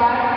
five.